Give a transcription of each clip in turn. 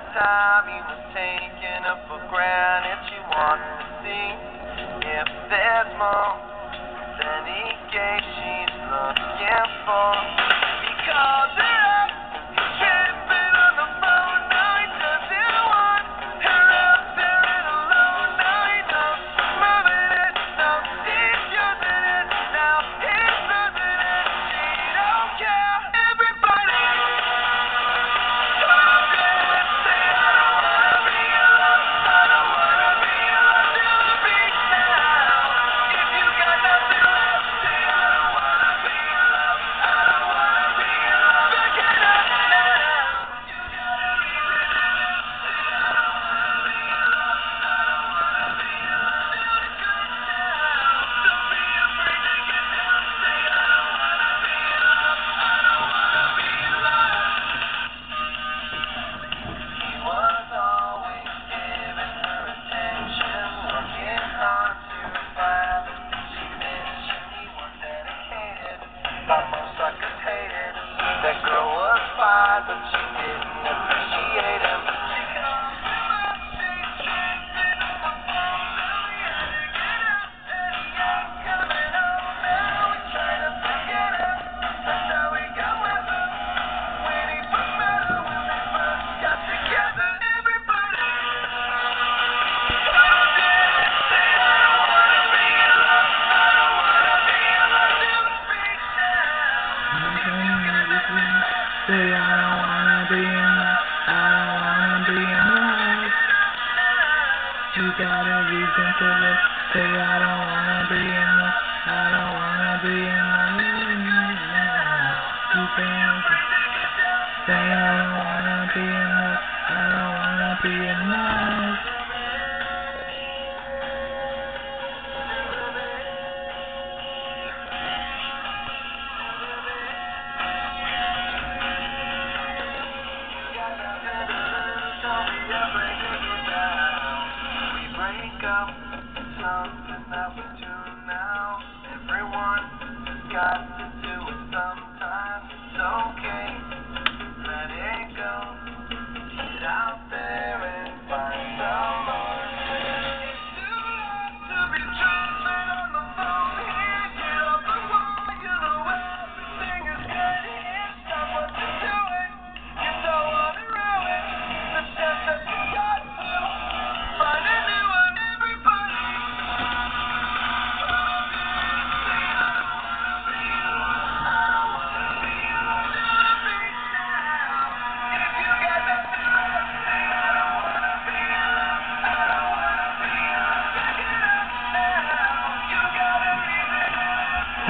that time you were taking it for granted. You want to see if there's more than he gave she's looking for. Because You gotta be gentle with Say I don't wanna be in the I don't wanna be in the You can't Say I don't wanna be in the that we do now. Everyone got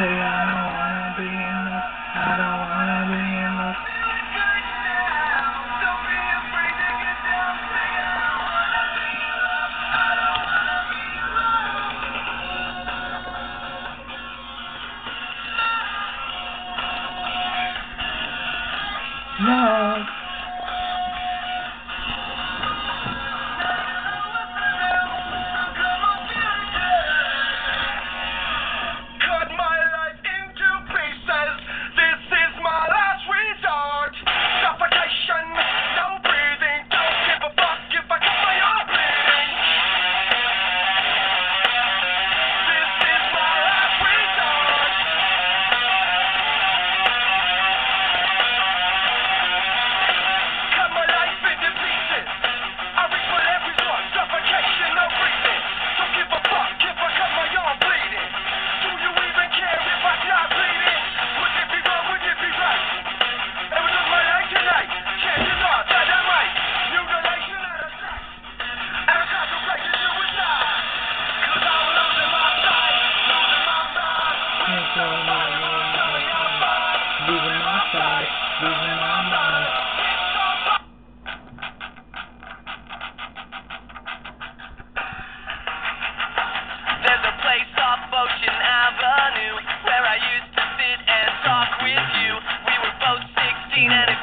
I don't wanna be enough. I don't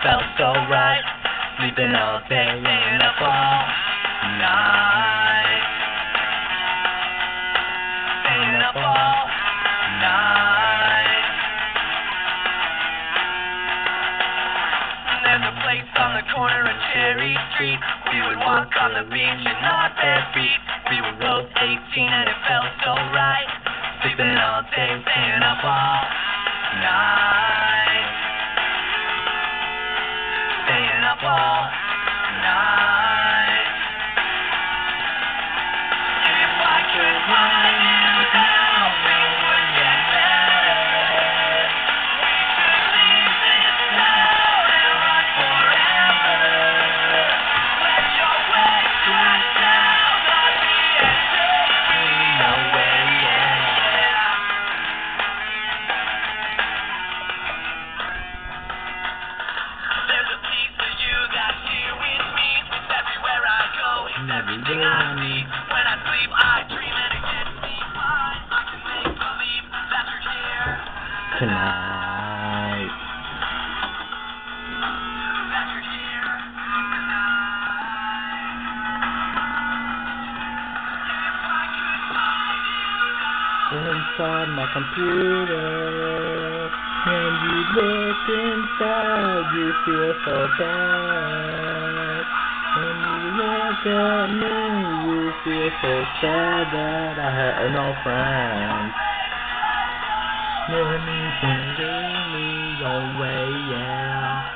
felt so right. Sleeping all day, laying up all night. Staying up all night. And there's a place on the corner of Cherry Street. We would walk on the beach and not bare feet. We were both 18 and it felt so right. Sleeping all day, staying up all night. Staying up When I sleep, I dream and it gets me fine. I can make believe that you're here. Tonight. That you're here. Inside my computer. When you look inside, you feel so bad. At me, you feel so sad that I had no friends. Let me leave me away, yeah.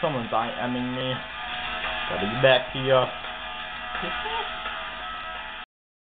Someone's IMing me. Gotta get back to you.